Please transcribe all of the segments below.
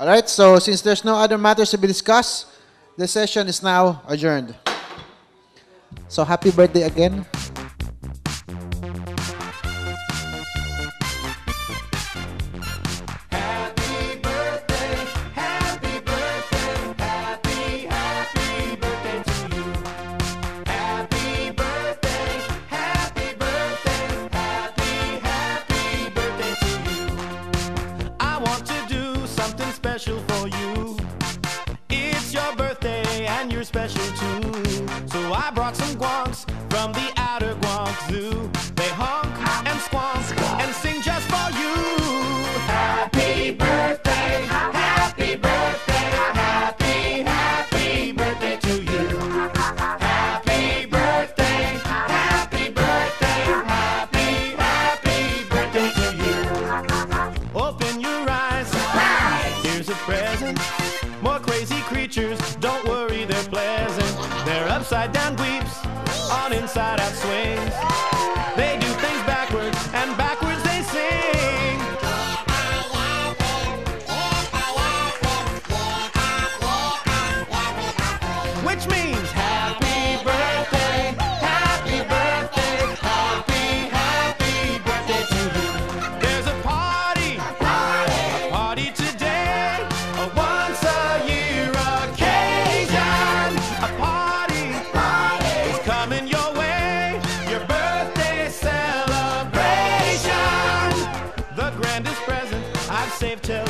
All right, so since there's no other matters to be discussed, the session is now adjourned. So happy birthday again. they're pleasant. They're upside down weeps on inside out swings. save till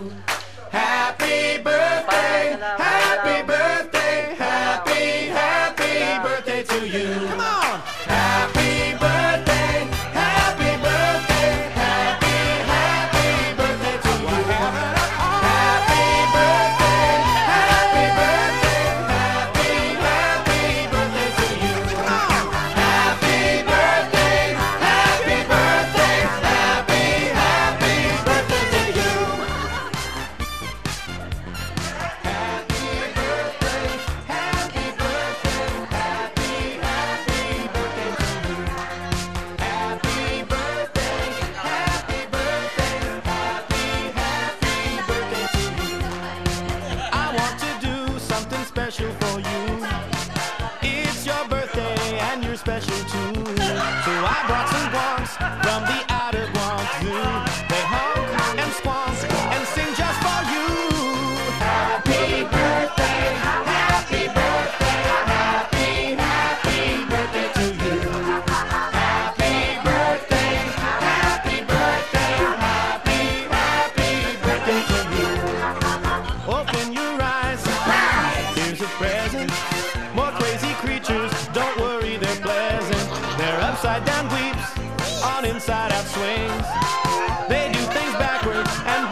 you. I brought some guans from the outer Bronx Zoo. They honk and squawk and sing just for you. Happy birthday, happy birthday, happy, happy birthday to you. Happy birthday, happy birthday, happy, happy birthday to you. Open your eyes, here's a present, more crazy creatures upside down weeps, on inside out swings. They do things backwards and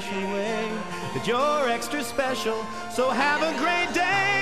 special way. That you're extra special, so have a great day.